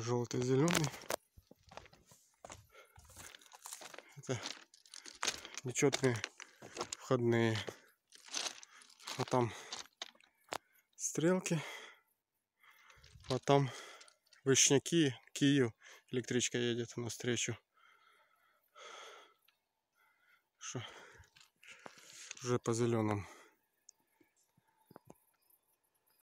желтый зеленый Это нечетные входные. А там стрелки. А там вышняки, Киев. Электричка едет навстречу. Что? Уже по зеленому.